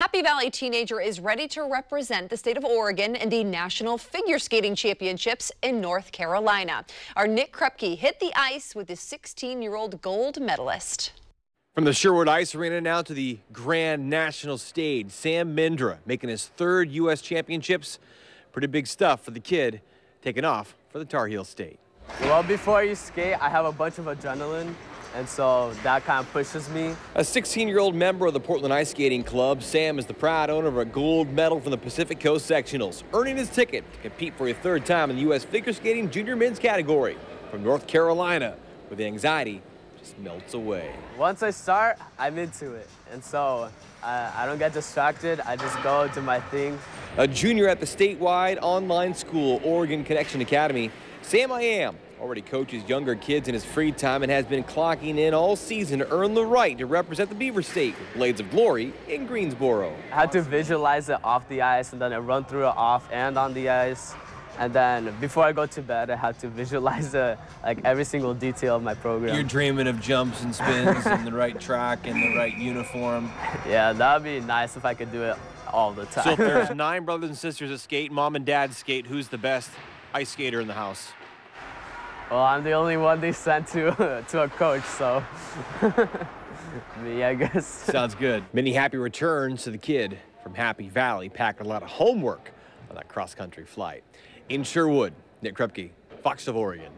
Happy Valley teenager is ready to represent the state of Oregon in the National Figure Skating Championships in North Carolina. Our Nick Krupke hit the ice with his 16-year-old gold medalist. From the Sherwood Ice Arena now to the Grand National Stage, Sam Mindra making his third U.S. Championships. Pretty big stuff for the kid taking off for the Tar Heel State. Well, before you skate, I have a bunch of adrenaline and so that kind of pushes me. A 16-year-old member of the Portland Ice Skating Club, Sam is the proud owner of a gold medal from the Pacific Coast Sectionals, earning his ticket to compete for a third time in the U.S. Figure Skating Junior Men's category from North Carolina, where the anxiety just melts away. Once I start, I'm into it, and so uh, I don't get distracted. I just go do my thing. A junior at the statewide online school, Oregon Connection Academy, Sam I Am already coaches younger kids in his free time and has been clocking in all season to earn the right to represent the Beaver State with Blades of Glory in Greensboro. I had to visualize it off the ice and then I run through it off and on the ice. And then before I go to bed, I had to visualize it, like every single detail of my program. You're dreaming of jumps and spins and the right track and the right uniform. Yeah, that would be nice if I could do it all the time. So if there's nine brothers and sisters that skate, mom and dad skate, who's the best ice skater in the house? Well, I'm the only one they sent to to a coach, so me, I guess. Sounds good. Many happy returns to the kid from Happy Valley. Packed a lot of homework on that cross-country flight. In Sherwood, Nick Krupke, Fox of Oregon.